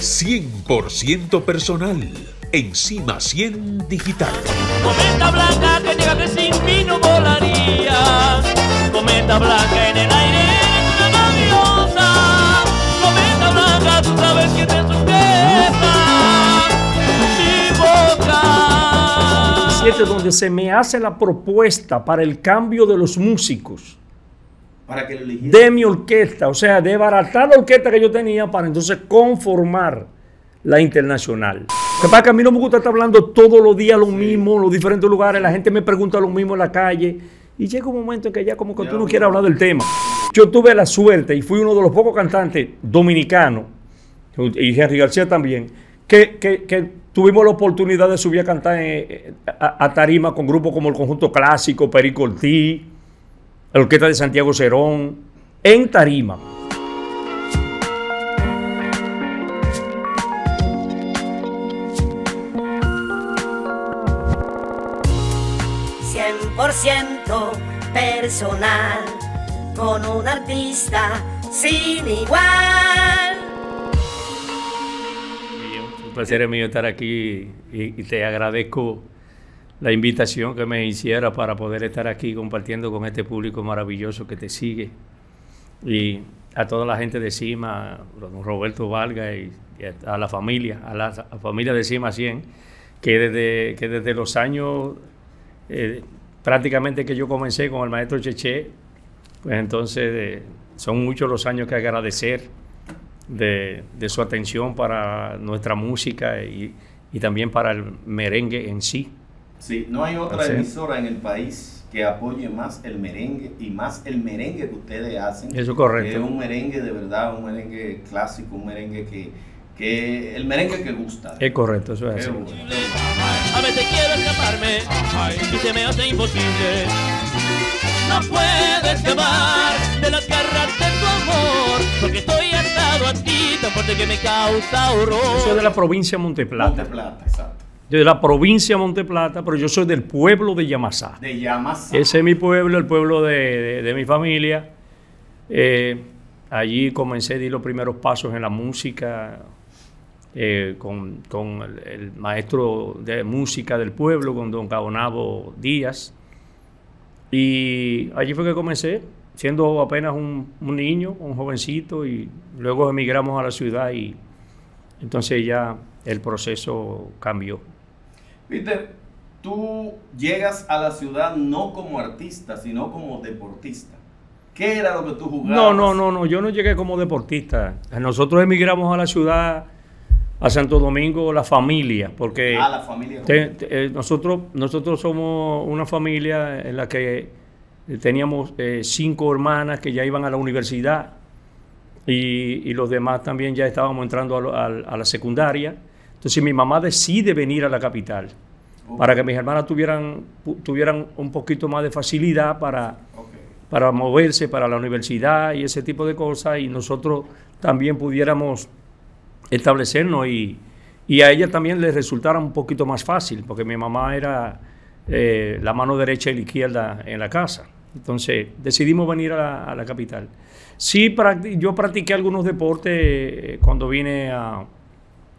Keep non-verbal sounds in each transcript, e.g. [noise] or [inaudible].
100% personal. Encima 100 Digital. Cometa blanca que diga que sin mí no volaría. Cometa blanca en el aire una gaviota. Cometa blanca, tú sabes que te sujeta. Mi boca. Siete, donde se me hace la propuesta para el cambio de los músicos Para que lo de mi orquesta, o sea, de baratar la orquesta que yo tenía para entonces conformar la internacional. Que pasa que a mí no me gusta estar hablando todos los días lo mismo, en los diferentes lugares, la gente me pregunta lo mismo en la calle y llega un momento en que ya como que Ya tú no no. quieres hablar del tema. Yo tuve la suerte y fui uno de los pocos cantantes dominicanos, y Henry García también, que, que- que tuvimos la oportunidad de subir a cantar en- a, a tarima con grupos como el Conjunto Clásico, Perico Ortiz, la Orquesta de Santiago Cerón, en tarima. Cien por ciento personal con un artista sin igual. Un placer es mío estar aquí y, y te agradezco la invitación que me hiciera para poder estar aquí compartiendo con este público maravilloso que te sigue y a toda la gente de Cima, don Roberto Valga y, a, la familia, a la, a la familia de Cima 100, que desde, que desde los años eh, prácticamente que yo comencé con el maestro Cheche, pues entonces eh, son muchos los años que agradecer de, de su atención para nuestra música y, y también para el merengue en sí. Sí, no hay otra Así es. emisora en el país que apoye más el merengue y más el merengue que ustedes hacen. Eso es correcto. Que es un merengue de verdad, un merengue clásico, un merengue que, que el merengue que gusta. Es correcto, eso es así. bueno. A veces quiero escaparme y se me hace imposible. No puedo escapar de las garras de tu amor, porque estoy atado a ti tan fuerte que me causa Yo soy de horror. la provincia de Monteplata. Monte Plata, exacto. Yo de la provincia de Monteplata, pero yo soy del pueblo de Yamasá. De Yamasá. Ese es mi pueblo, el pueblo de, de- de mi familia. Eh, allí comencé, di los primeros pasos en la música eh, con, con el, el maestro de música del pueblo, con don Cabonabo Díaz. Y allí fue que comencé, siendo apenas un, un niño, un jovencito, y luego emigramos a la ciudad y entonces ya el proceso cambió. Peter, tú llegas a la ciudad no como artista, sino como deportista. ¿Qué era lo que tú jugabas? No, no, no, no, yo no llegué como deportista. Nosotros emigramos a la ciudad, a Santo Domingo, la familia, porque A la familia. te- te- eh, nosotros, nosotros somos una familia en la que teníamos eh, cinco hermanas que ya iban a la universidad y, y los demás también ya estábamos entrando a, lo- al- a la secundaria. Entonces mi mamá decide venir a la capital para que mis hermanas tuvieran, tuvieran un poquito más de facilidad para para moverse para la universidad y ese tipo de cosas y nosotros también pudiéramos establecernos y, y a ella también le resultara un poquito más fácil porque mi mamá era eh, la mano derecha y la izquierda en la casa. Entonces decidimos venir a la, a la capital. Sí, yo practiqué algunos deportes eh, cuando vine a,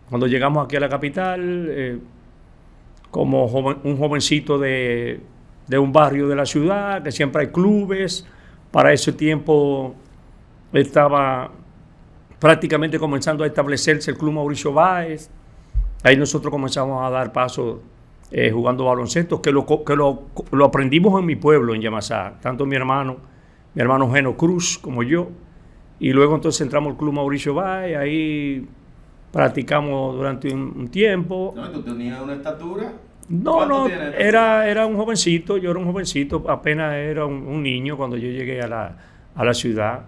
cuando llegamos aquí a la capital, eh, como un jovencito de, un barrio de la ciudad, que siempre hay clubes. Para ese tiempo estaba prácticamente comenzando a establecerse el Club Mauricio Báez. Ahí nosotros comenzamos a dar pasos eh, jugando baloncesto, que, lo aprendimos en mi pueblo, en Yamasá, tanto mi hermano, mi hermano Geno Cruz como yo. Y luego entonces entramos al Club Mauricio Báez, ahí practicamos durante un, un tiempo. No, tú tenías una estatura. No, ¿Cuánto no, tienes? era, era un jovencito, yo era un jovencito, apenas era un, un niño cuando yo llegué a la, a la ciudad.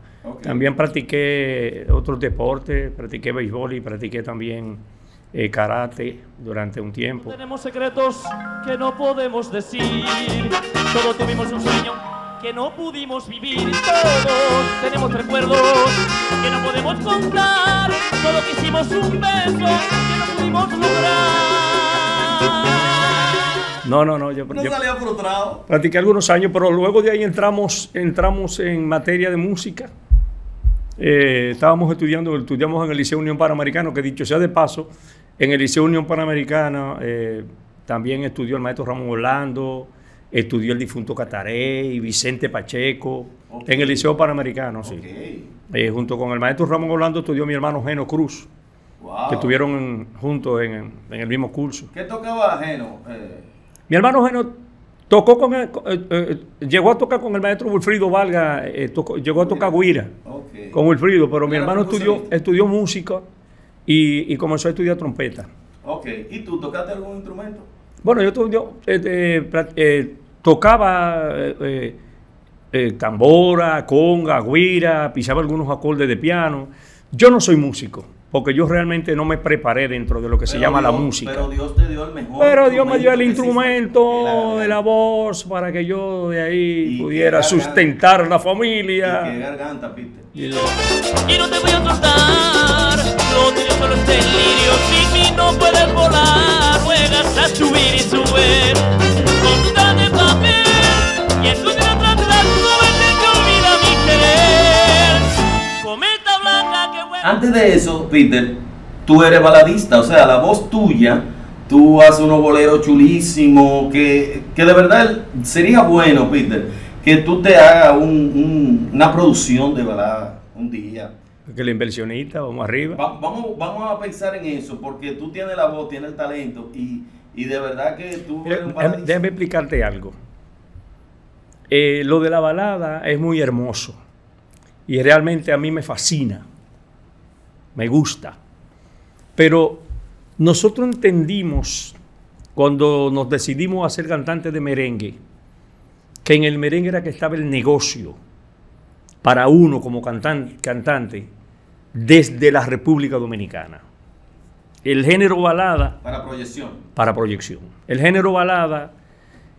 También practiqué otros deportes, practiqué béisbol y practiqué también eh, karate durante un tiempo. Tenemos secretos que no podemos decir. Todos tuvimos un sueño que no pudimos vivir. Todos tenemos recuerdos que no podemos contar. Todos quisimos un beso que no pudimos lograr. No, no, no, yo, No yo salía frustrado. practiqué algunos años, pero luego de ahí entramos, entramos en materia de música. eh, estábamos estudiando, estudiamos en el Liceo Unión Panamericano, que dicho sea de paso, en el Liceo Unión Panamericana eh, también estudió el maestro Ramón Orlando, estudió el difunto Cataré y Vicente Pacheco, en el Liceo Panamericano, sí. Eh, junto con el maestro Ramón Orlando estudió mi hermano Geno Cruz, Wow. que estuvieron juntos en, en- el mismo curso. ¿Qué tocaba ajeno? Eh, Mi hermano Geno tocó con el- eh, eh, llegó a tocar con el maestro Wilfrido Valga, tocó- llegó a tocar guira ok. con Wilfrido, pero mi hermano estudió, estudió música y, y comenzó a estudiar trompeta. Ok. ¿Y tú tocaste algún instrumento? Bueno, yo estudió, eh, eh, tocaba eh, eh, eh, tambora, conga, guira, pisaba algunos acordes de piano. Yo no soy músico, porque yo realmente no me preparé dentro de lo que se Pero llama la Dios- música. Pero Dios te dio el mejor. Pero Dios me dio el instrumento existe. de la voz para que yo de ahí Y pudiera haga- sustentar la Y qué familia. garganta, Peter. Y no te voy a soltar, no tienes solo este lirio, sin mí no puedes volar, juegas a subir y subir, Antes de eso, Peter, tú eres baladista, o sea, la voz tuya, tú haces unos boleros chulísimos, que, que de verdad sería bueno, Peter, que tú te hagas un- un- una producción de balada un día. Que el inversionista, vamos arriba. Va- vamos, vamos a pensar en eso, porque tú tienes la voz, tienes el talento, y, y de verdad que tú eres un déjame, baladista. déjame explicarte algo. Eh, lo de la balada es muy hermoso y realmente a mí me fascina, me gusta. Pero nosotros entendimos cuando nos decidimos a ser cantantes de merengue, que en el merengue era que estaba el negocio para uno como cantan- cantante desde la República Dominicana. El género balada Para proyección. para proyección. El género balada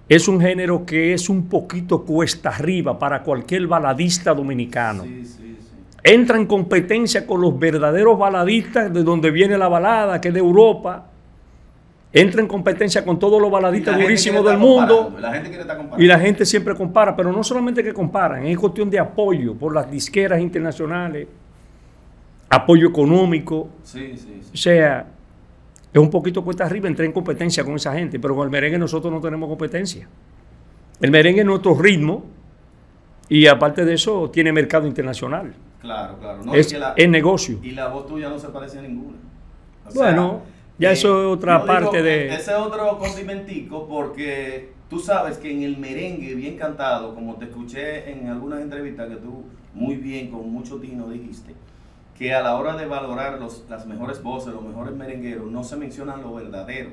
es un género que es un poquito cuesta arriba para cualquier baladista dominicano. Sí, sí, sí. Entra en competencia con los verdaderos baladistas de donde viene la balada, que es de Europa. Entra en competencia con todos los baladistas durísimos del mundo. La gente estar. Y la gente siempre compara, pero no solamente que comparan, es cuestión de apoyo por las disqueras internacionales, apoyo económico, Sí, sí, sí. o sea, es un poquito cuesta arriba entrar en competencia con esa gente, pero con el merengue nosotros no tenemos competencia. El merengue es nuestro ritmo y aparte de eso tiene mercado internacional. Claro, claro. No, es, la- es negocio. Y la voz tuya no se parece a ninguna. O Bueno, ya eso es otra parte de- Ese es otro condimentico porque tú sabes que en el merengue bien cantado, como te escuché en algunas entrevistas que tú muy bien, con mucho tino dijiste, que a la hora de valorar los, las mejores voces, los mejores merengueros, no se mencionan lo verdadero.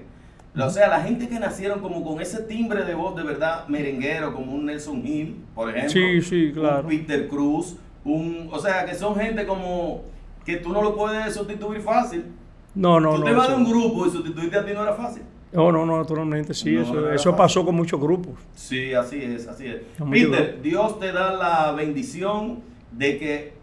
O sea, la gente que nacieron como con ese timbre de voz de verdad merenguero, como un Nelson Hill, por ejemplo. Sí, sí, claro. Un Peter Cruz, un, o sea, que son gente como que tú no lo puedes sustituir fácil. No, no, tú no. te vas de eso- un grupo y sustituirte a ti no era fácil. No, no, no, naturalmente sí. No, eso no eso pasó con muchos grupos. Sí, así es, así es. Peter. Dios te da la bendición de que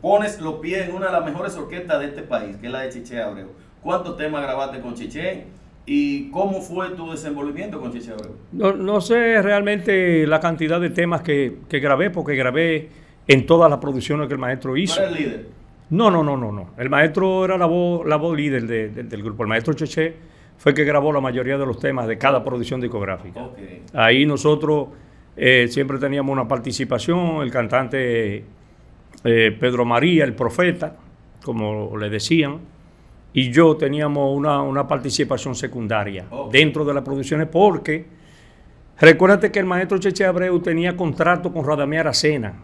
pones los pies en una de las mejores orquestas de este país, que es la de Chiché Abreu. ¿Cuántos temas grabaste con Chiché? ¿Y cómo fue tu desenvolvimiento con Chiché Abreu? No, no sé realmente la cantidad de temas que, que grabé, porque grabé en todas las producciones que el maestro ¿Tú hizo. eres el líder? No, no, no, no, no. El maestro era la voz, la voz líder de- de- del grupo. El maestro Cheche fue el que grabó la mayoría de los temas de cada producción discográfica. Ahí nosotros eh, siempre teníamos una participación, el cantante eh, Pedro María, el profeta, como le decían, y yo teníamos una, una participación secundaria dentro de las producciones porque recuérdate que el maestro Cheche Abreu tenía contrato con Radamé Aracena,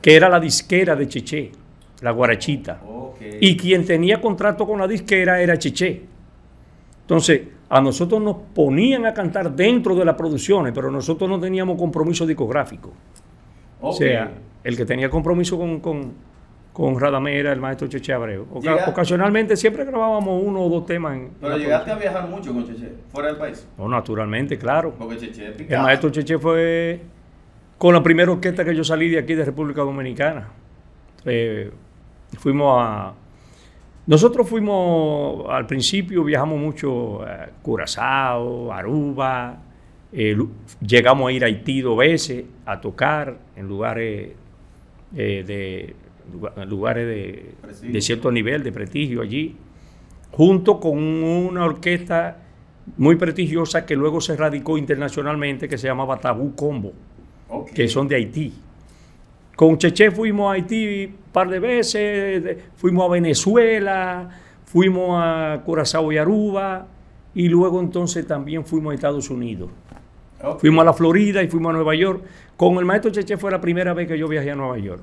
que era la disquera de Cheche, la guarachita. Y quien tenía contrato con la disquera era Chiché. Entonces, a nosotros nos ponían a cantar dentro de las producciones, pero nosotros no teníamos compromiso discográfico. O Ok. sea, el que tenía compromiso con, con, con Radamé era el maestro Cheche Abreu. Oca- Llega- ocasionalmente siempre grabábamos uno o dos temas. En Pero llegaste a viajar mucho con Cheche, fuera del país. No, naturalmente, claro. Porque Cheche es El maestro Cheche fue con la primera orquesta que yo salí de aquí de República Dominicana. Eh, fuimos a... Nosotros fuimos, al principio viajamos mucho a Curazao, Aruba, eh, llegamos a ir a Haití dos veces a tocar en lugares eh, de, lugar- lugares de, de cierto nivel, de prestigio allí, junto con una orquesta muy prestigiosa que luego se radicó internacionalmente, que se llamaba Tabú Combo, Que son de Haití. Con Cheche fuimos a Haití un par de veces, fuimos a Venezuela, fuimos a Curazao y Aruba, y luego entonces también fuimos a Estados Unidos. Fuimos a la Florida y fuimos a Nueva York. Con el maestro Cheche fue la primera vez que yo viajé a Nueva York.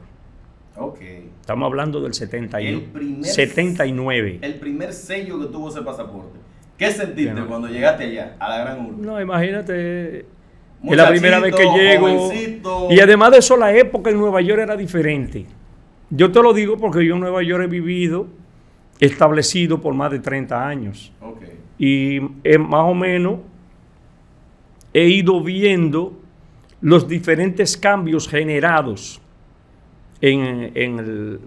Estamos hablando del 71, El primer- 79. El primer sello que tuvo ese pasaporte. ¿Qué sentiste cuando llegaste allá, a la gran urbe? No, imagínate. Es la primera vez que llego. jovencito. Y además de eso, la época en Nueva York era diferente. Yo te lo digo porque yo en Nueva York he vivido establecido por más de 30 años. Y eh, más o menos he ido viendo los diferentes cambios generados en, en el-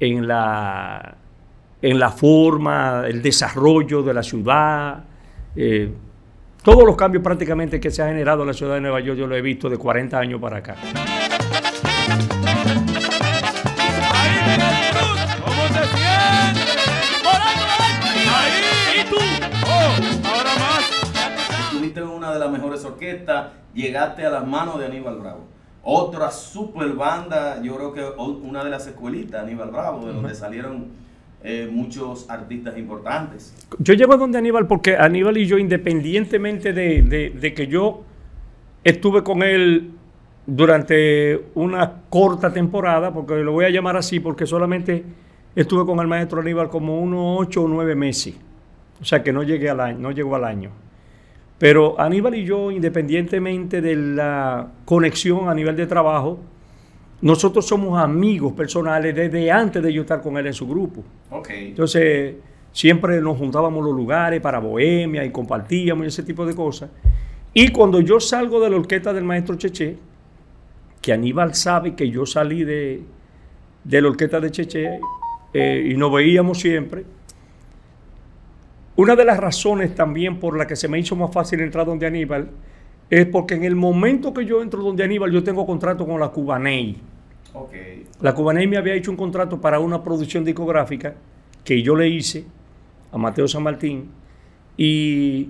en la, en la forma, el desarrollo de la ciudad. eh, todos los cambios prácticamente que se ha generado en la ciudad de Nueva York, yo lo he visto de 40 años para acá. Estuviste en una de las mejores orquestas, llegaste a las manos de Aníbal Bravo. Otra super banda, yo creo que una de las escuelitas, Aníbal Bravo, de donde salieron eh, muchos artistas importantes. Yo llego a donde Aníbal porque Aníbal y yo, independientemente de, de- que yo estuve con él durante una corta temporada, porque lo voy a llamar así, porque solamente estuve con el maestro Aníbal como unos ocho o nueve meses. O sea que no llegué al año, no llegó al año. Pero Aníbal y yo, independientemente de la conexión a nivel de trabajo, nosotros somos amigos personales desde antes de yo estar con él en su grupo. Entonces, siempre nos juntábamos los lugares para bohemia y compartíamos y ese tipo de cosas. Y cuando yo salgo de la orquesta del maestro Cheche, que Aníbal sabe que yo salí de, de la orquesta de Cheche eh, y nos veíamos siempre, una de las razones también por la que se me hizo más fácil entrar donde Aníbal es porque en el momento que yo entro donde Aníbal, yo tengo contrato con la Cubaney. La Cubaney me había hecho un contrato para una producción discográfica que yo le hice a Mateo San Martín y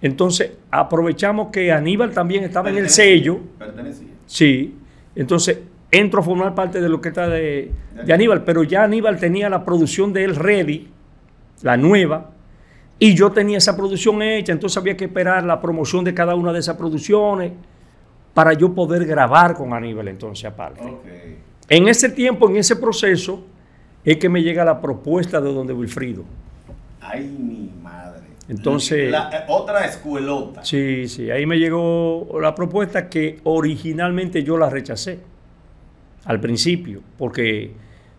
entonces aprovechamos que Aníbal también estaba en el sello, Pertenecía. sí, entonces entro a formar parte de lo que está de, de Aníbal, pero ya Aníbal tenía la producción de él ready, la nueva, y yo tenía esa producción hecha, entonces había que esperar la promoción de cada una de esas producciones para yo poder grabar con Aníbal entonces aparte. En ese tiempo, en ese proceso, es que me llega la propuesta de Donde Wilfrido. Ay, mi madre. Entonces- La- eh, otra escuelota. Sí, sí, ahí me llegó la propuesta que originalmente yo la rechacé al principio, porque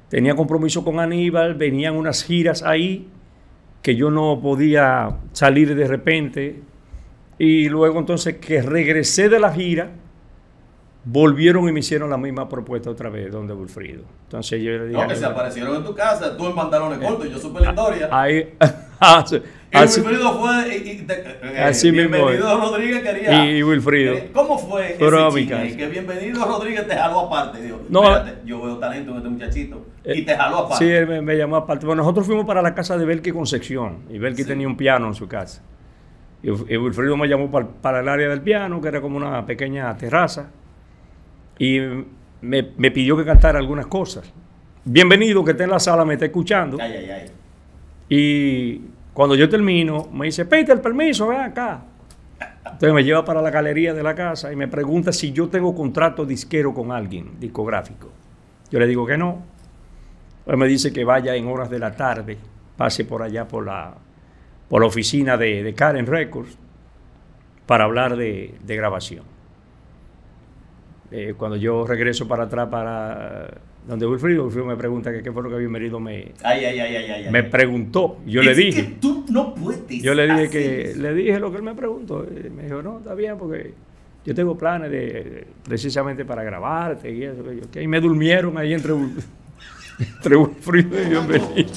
tenía compromiso con Aníbal, venían unas giras ahí que yo no podía salir de repente, y luego entonces que regresé de la gira, volvieron y me hicieron la misma propuesta otra vez, donde Wilfrido. Entonces yo le dije... No, que se aparecieron en tu casa, tú en pantalones cortos, yo supe la historia. Ahí, [laughs] así, y Wilfrido fue. Y, y te- eh, Así mismo bienvenido Rodríguez quería. Y Wilfrido. Eh, ¿Cómo fue ese. Que bienvenido Rodríguez te jaló aparte. Dijo, No. espérate, yo veo talento en este muchachito. y Eh, te jaló Sí, aparte. él me, me llamó aparte. Bueno, nosotros fuimos para la casa de Belki Concepción y Belki Sí. tenía un piano en su casa. Y, y Wilfrido me llamó para, para el área del piano, que era como una pequeña terraza, y me, me pidió que cantara algunas cosas. Bienvenido, que esté en la sala, me está escuchando. Ay, ay, ay. Y cuando yo termino, me dice, Peter, permiso, ven acá. Entonces me lleva para la galería de la casa y me pregunta si yo tengo contrato disquero con alguien, discográfico. Yo le digo que no. Él me dice que vaya en horas de la tarde, pase por allá por la, por la oficina de, de Karen Records para hablar de, de grabación. Eh, cuando yo regreso para atrás para donde Wilfrido, Wilfrido me pregunta que qué fue lo que bienvenido me, Ay, ay, ay, ay, ay. me ay. preguntó. Yo Es le que dije. tú no puedes. Yo le dije que eso. le dije lo que él me preguntó. Y me dijo, no, está bien, porque yo tengo planes de precisamente para grabarte y eso. que yo, que- Y me durmieron ahí entre, [laughs] entre Wilfrido y bienvenido.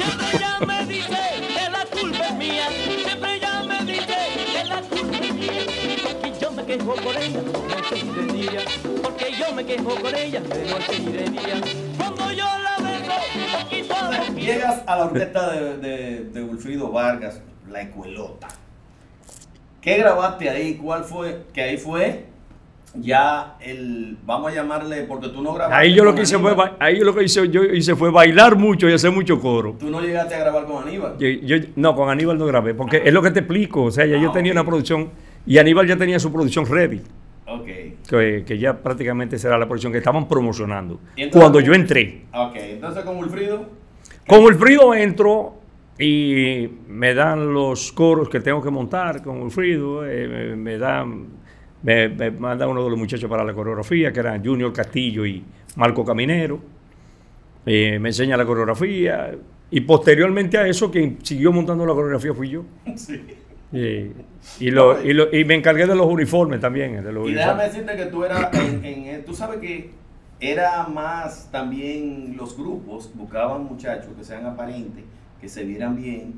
Día. Porque yo me quejo por ella de noche y de día. Cuando yo la. Llegas a la orquesta de, de, de Wilfrido Vargas, La Escuelota. ¿Qué grabaste ahí? ¿Cuál fue? Que ahí fue ya el, vamos a llamarle, porque tú no grabaste. Ahí yo lo con que hice fue, Aníbal. ba- ahí lo que hice, yo hice fue bailar mucho y hacer mucho coro. Tú no llegaste a grabar con Aníbal. Yo, yo- no, con Aníbal no grabé, porque es lo que te explico. O sea, ya yo Ah, tenía una producción y Aníbal ya tenía su producción ready. Que, que ya prácticamente será la producción que estaban promocionando. Entonces- Cuando yo entré. Ok, entonces con Wilfrido. Con Wilfrido entro y me dan los coros que tengo que montar con Wilfrido, eh, me, me dan, me, me manda uno de los muchachos para la coreografía, que eran Junior Castillo y Marco Caminero, Eh, me enseña la coreografía y posteriormente a eso quien siguió montando la coreografía fui yo. [laughs] Sí. Eh, y, lo- y, lo- y me encargué de los uniformes también. De los Y déjame decirte que tú eras, en, en- tú sabes que era más también los grupos buscaban muchachos que sean aparentes, que se vieran bien.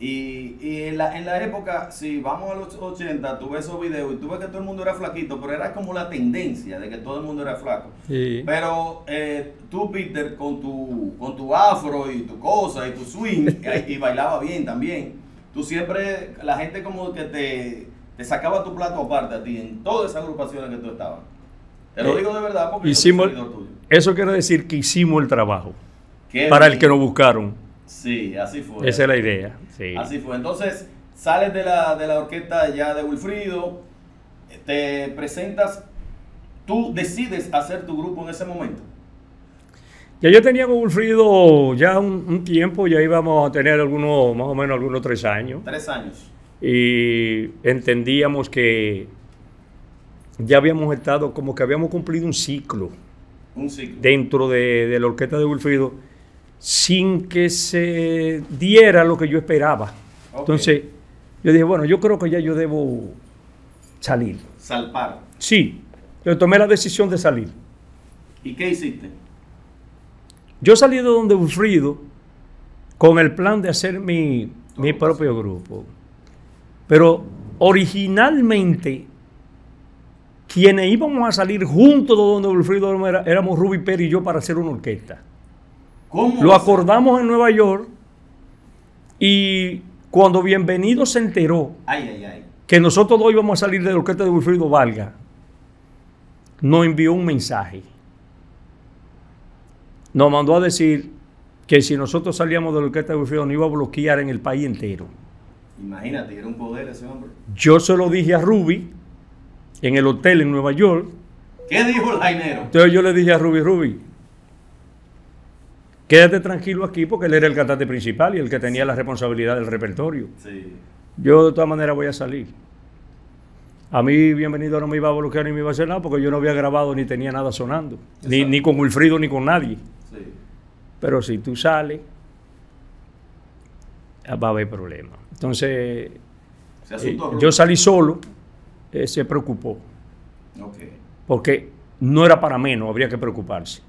Y, y en, la, en la época, si vamos a los 80, tú ves esos videos y tú ves que todo el mundo era flaquito, pero era como la tendencia de que todo el mundo era flaco. Sí. Pero eh, tú, Peter, con tu, con tu afro y tu cosa y tu swing, [laughs] y, y bailaba bien también, tú siempre, la gente como que te, te sacaba tu plato aparte a ti en todas esas agrupaciones que tú estabas. Te lo Eh, digo de verdad porque yo soy Hicimos, seguidor tuyo. eso quiere decir que hicimos el trabajo Qué para el que nos buscaron. Sí, así fue. Esa es la idea. Sí. Así fue. Entonces, sales de la, de la orquesta ya de Wilfrido, te presentas, tú decides hacer tu grupo en ese momento. Ya yo tenía con Wilfrido ya un, un tiempo, ya íbamos a tener algunos, más o menos algunos tres años. Tres años. Y entendíamos que ya habíamos estado, como que habíamos cumplido un ciclo Un ciclo. dentro de, de la orquesta de Wilfrido sin que se diera lo que yo esperaba. Entonces, yo dije, bueno, yo creo que ya yo debo salir. Salpar. Sí, yo tomé la decisión de salir. ¿Y qué hiciste? Yo salí de donde Wilfrido con el plan de hacer mi, mi propio grupo. Pero originalmente, quienes íbamos a salir juntos de donde Wilfrido era- éramos Ruby Pérez y yo para hacer una orquesta. ¿Cómo? Lo acordamos en Nueva York y cuando Bienvenido se enteró Ay, ay, ay. que nosotros dos íbamos a salir de la orquesta de Wilfrido Valga, nos envió un mensaje. Nos mandó a decir que si nosotros salíamos de la orquesta de Wilfrido nos iba a bloquear en el país entero. Imagínate, era un poder ese hombre. Yo se lo dije a Ruby en el hotel en Nueva York. ¿Qué dijo el jainero? Entonces yo le dije a Ruby, Ruby, quédate tranquilo aquí porque él era el cantante principal y el que tenía la responsabilidad del repertorio. Sí. Yo de todas maneras voy a salir. A mí Bienvenido no me iba a bloquear ni me iba a hacer nada porque yo no había grabado ni tenía nada sonando. Ni, ni con Wilfrido ni con nadie. Sí. Pero si tú sales, va a haber problemas. Entonces, Se eh, yo salí solo, eh, se preocupó. Ok. Porque no era para menos, habría que preocuparse.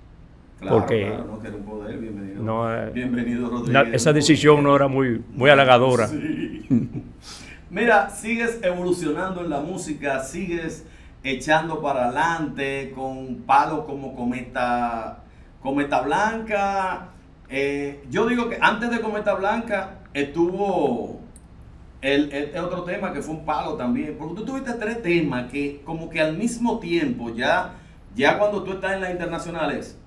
Claro, Porque- claro, no, un poder. Bienvenido. No, eh, Bienvenido, Rodríguez. La- esa decisión no era muy, muy halagadora. [laughs] Mira, sigues evolucionando en la música, sigues echando para adelante con palos como Cometa, Cometa Blanca. Eh, yo digo que antes de Cometa Blanca estuvo el, otro tema que fue un palo también. Porque tú tuviste tres temas que como que al mismo tiempo, ya, ya cuando tú estás en las internacionales,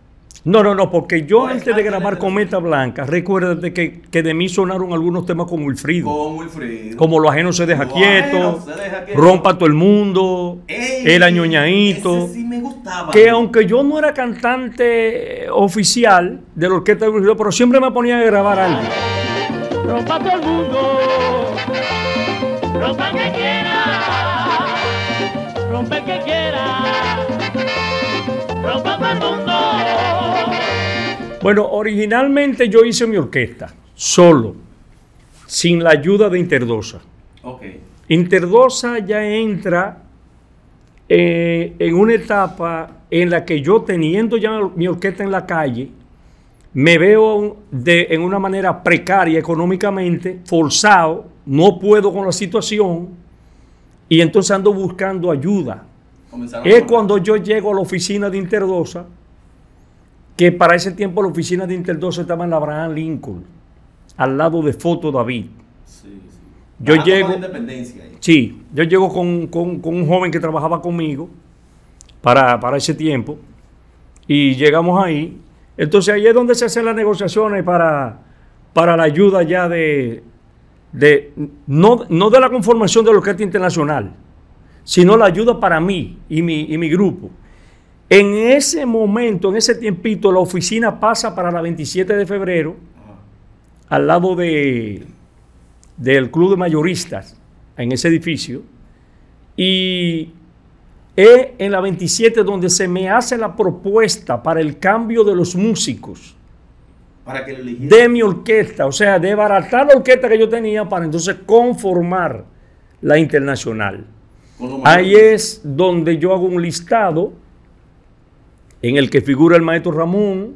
No, no, no, porque yo Pues, antes de antes de grabar Cometa Blanca, recuérdate que, que de mí sonaron algunos temas con Wilfrido. con Wilfrido. Como lo ajeno se deja Lo quieto, ajeno se deja quieto. rompa todo el mundo, Ey, el añoñadito. ese sí me gustaba. Que aunque yo no era cantante oficial de la orquesta de Wilfrido, pero siempre me ponía a grabar algo. Rompa todo el mundo, rompa el que quiera, rompe el que quiera, rompa todo el mundo. Bueno, originalmente yo hice mi orquesta, solo, sin la ayuda de Interdosa. Interdosa ya entra eh, en una etapa en la que yo teniendo ya mi orquesta en la calle, me veo de, en una manera precaria económicamente, forzado, no puedo con la situación y entonces ando buscando ayuda. Es cuando yo llego a la oficina de Interdosa que para ese tiempo la oficina de Intel 12 estaba en la Abraham Lincoln, al lado de Foto David. Sí, sí. Yo llego- independencia ahí. Sí, yo llego con, con- con un joven que trabajaba conmigo para, para ese tiempo y llegamos ahí. Entonces ahí es donde se hacen las negociaciones para, para la ayuda ya de, de no, no de la conformación de la Orquesta Internacional, sino la ayuda para mí y mi, y mi grupo. En ese momento, en ese tiempito, la oficina pasa para la 27 de febrero al lado de, del Club de Mayoristas, en ese edificio, y es en la 27 donde se me hace la propuesta para el cambio de los músicos Para que lo eligiera. de mi orquesta, o sea, de baratar la orquesta que yo tenía para entonces conformar la internacional. Ahí es donde yo hago un listado en el que figura el maestro Ramón,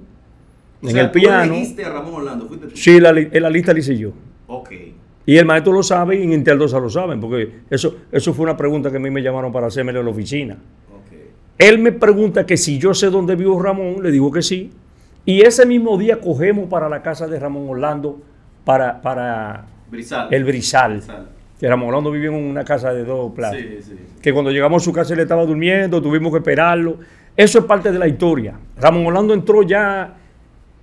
O en sea, el tú piano. elegiste a Ramón Orlando, fuiste tú. Sí, la, en la lista la hice yo. Ok. Y el maestro lo sabe y en 12 lo saben, porque eso, eso fue una pregunta que a mí me llamaron para hacerme en la oficina. Ok. Él me pregunta que si yo sé dónde vivo Ramón, le digo que sí. Y ese mismo día cogemos para la casa de Ramón Orlando para, para Brizal. el Brizal. Brizal. Que Ramón Orlando vivía en una casa de dos plantas. Sí, sí. Que cuando llegamos a su casa él estaba durmiendo, tuvimos que esperarlo. Eso es parte de la historia. Ramón Orlando entró ya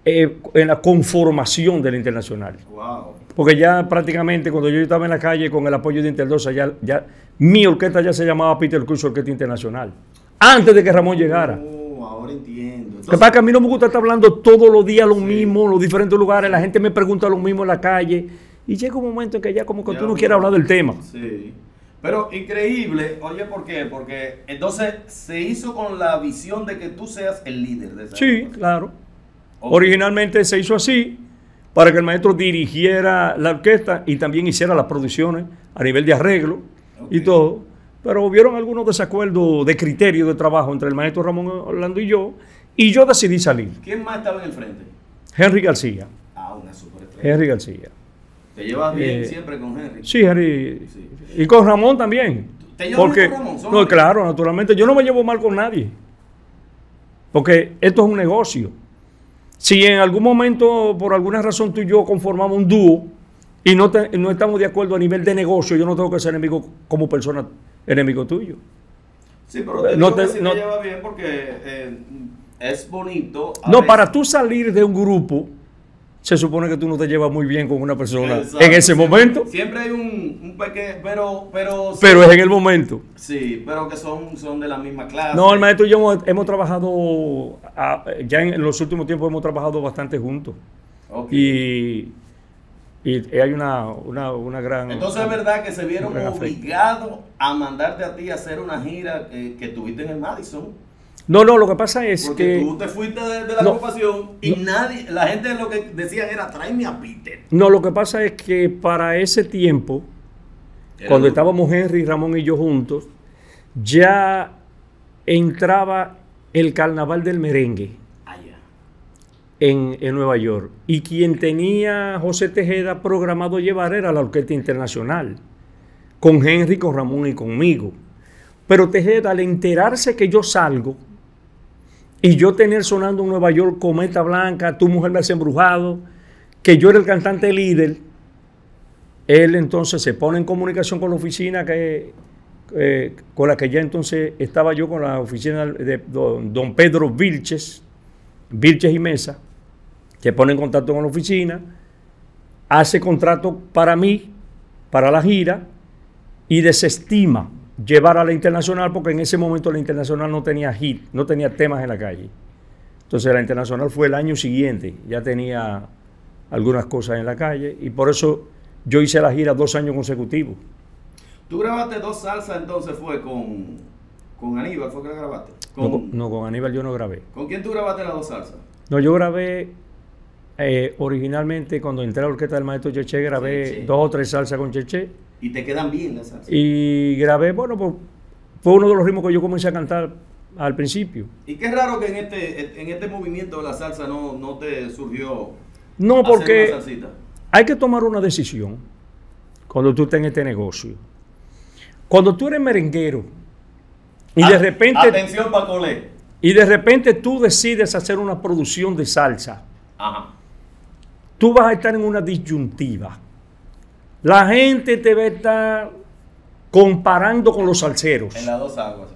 eh, en la conformación de la internacional. Wow. Porque ya prácticamente cuando yo estaba en la calle con el apoyo de Interdosa, ya, ya mi orquesta ya se llamaba Peter Cruz Orquesta Internacional. Antes de que Ramón llegara. Oh, ahora entiendo. Que pasa que a mí no me gusta estar hablando todos los días lo mismo, en los diferentes lugares, la gente me pregunta lo mismo en la calle. Y llega un momento en que ya como que Ya tú no quieres hablar del tema. Sí. Pero increíble, oye, ¿por qué? Porque entonces se hizo con la visión de que tú seas el líder de esa Sí, claro. Originalmente se hizo así para que el maestro dirigiera la orquesta y también hiciera las producciones a nivel de arreglo y todo. Pero hubieron algunos desacuerdos de criterio de trabajo entre el maestro Ramón Orlando y yo, y yo decidí salir. ¿Quién más estaba en el frente? Henry García. Ah, una superestrella. Henry García. Te llevas bien Eh, siempre con Henry. Sí, Henry. Sí. Y con Ramón también. ¿Te llevas bien Porque, con Ramón? ¿Son no, claro, naturalmente. Yo no me llevo mal con nadie. Porque esto es un negocio. Si en algún momento, por alguna razón, tú y yo conformamos un dúo y no, te- no estamos de acuerdo a nivel de negocio, yo no tengo que ser enemigo como persona, enemigo tuyo. Sí, pero te No digo te- que no- te llevas bien porque eh, es bonito. No, veces- para tú salir de un grupo, se supone que tú no te llevas muy bien con una persona Exacto. en ese Siempre- momento, Siempre hay un, un pequeño, pero, pero, pero es en el momento. sí, pero que son, son de la misma clase. No, el maestro y yo hemos, hemos trabajado, ya en los últimos tiempos hemos trabajado bastante juntos. Y, y hay una, una, una gran... Entonces es verdad que se vieron obligados a mandarte a ti a hacer una gira que, que tuviste en el Madison. No, no, lo que pasa es Porque que... tú te fuiste de, de la No. agrupación y nadie, la gente lo que decían era tráeme a Peter. No, lo que pasa es que para ese tiempo, Era cuando estábamos Henry, Ramón y yo juntos, ya entraba el carnaval del merengue. Ah, ya. en, en Nueva York. Y quien tenía José Tejeda programado llevar era la Orquesta Internacional, con Henry, con Ramón y conmigo. Pero Tejeda, al enterarse que yo salgo y yo tener sonando en Nueva York Cometa Blanca, Tu Mujer Me Has Embrujado, que yo era el cantante líder, él entonces se pone en comunicación con la oficina que, eh, con la que ya entonces estaba yo, con la oficina de don, don Pedro Vilches, Vilches y Mesa, se pone en contacto con la oficina, hace contrato para mí, para la gira, y desestima llevar a la internacional porque en ese momento la internacional no tenía hit, no tenía temas en la calle. Entonces la internacional fue el año siguiente, ya tenía algunas cosas en la calle y por eso yo hice la gira dos años consecutivos. Tú grabaste dos salsas entonces fue con, con Aníbal, ¿fue que la grabaste? No, ¿Con, con- no, con Aníbal yo no grabé. ¿con quién tú grabaste las dos salsas? No, yo grabé eh, originalmente cuando entré a la orquesta del maestro Cheche, grabé dos o tres salsas con Cheche Y te quedan bien las salsas. y grabé, bueno, pues fue uno de los ritmos que yo comencé a cantar al principio. Y qué raro que en este, en este movimiento de la salsa no, no te surgió No, hacer porque una salsita. hay que tomar una decisión cuando tú estás en este negocio. Cuando tú eres merenguero y de Ah, repente Atención, Pacolé. y de repente tú decides hacer una producción de salsa, Ajá. tú vas a estar en una disyuntiva. La gente te va a estar comparando con los salseros. En las dos aguas.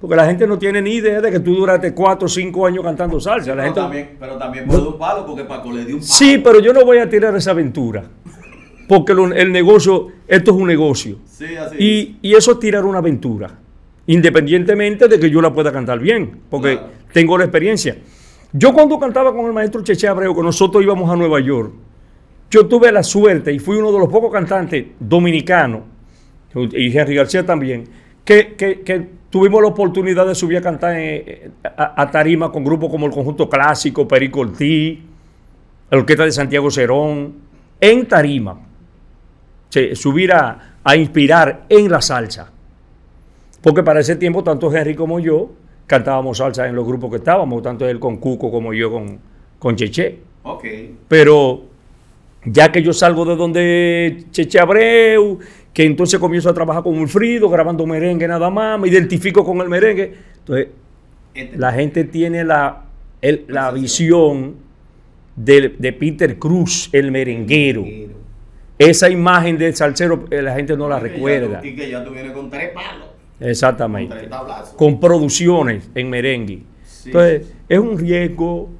Porque la gente no tiene ni idea de que tú duraste 4 o 5 años cantando salsa. La Pero, gente... también, pero también un palo porque Paco le dio un palo. Sí, pero yo no voy a tirar esa aventura. Porque lo- el negocio, esto es un negocio. Sí, así. Y, y eso es tirar una aventura. Independientemente de que yo la pueda cantar bien. Porque Claro. tengo la experiencia. Yo cuando cantaba con el maestro Cheche Abreu, que nosotros íbamos a Nueva York, yo tuve la suerte y fui uno de los pocos cantantes dominicanos, y Henry García también, que, que- que tuvimos la oportunidad de subir a cantar en- a, a tarima con grupos como el Conjunto Clásico, Perico Ortiz, la Orquesta de Santiago Cerón, en tarima. Sí, subir a, a inspirar en la salsa. Porque para ese tiempo, tanto Henry como yo cantábamos salsa en los grupos que estábamos, tanto él con Cuco como yo con, con Cheche. Ok. Pero ya que yo salgo de donde Cheche Abreu, que entonces comienzo a trabajar con Wilfrido, grabando merengue nada más, me identifico con el merengue. Entonces, Este- la gente tiene la, el- la visión de, de Peter Cruz, el merenguero. Esa imagen del salsero, eh, la gente no la Y que ya recuerda. tú- Y que ya tú vienes con tres palos. Con Exactamente. tres. Con producciones en merengue. Sí, Entonces, sí, sí. es un riesgo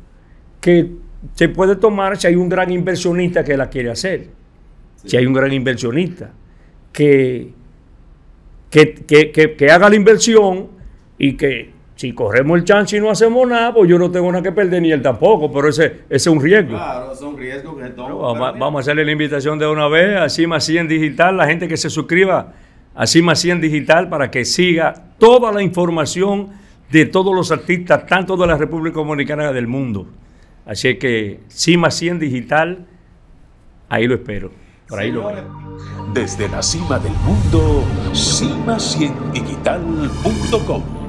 que se puede tomar si hay un gran inversionista que la quiere hacer. Si hay un gran inversionista que, que, que- que- que haga la inversión y que si corremos el chance y no hacemos nada, pues yo no tengo nada que perder ni él tampoco, pero ese, ese es un riesgo. Claro, son riesgos que toman. Vamos, vamos a hacerle la invitación de una vez a Cima 100 Digital, la gente que se suscriba a Cima 100 Digital para que siga toda la información de todos los artistas, tanto de la República Dominicana como del mundo. Así que Cima 100 Digital, ahí lo espero. Por ahí lo señores, veo. Desde la cima del mundo, cima100digital.com.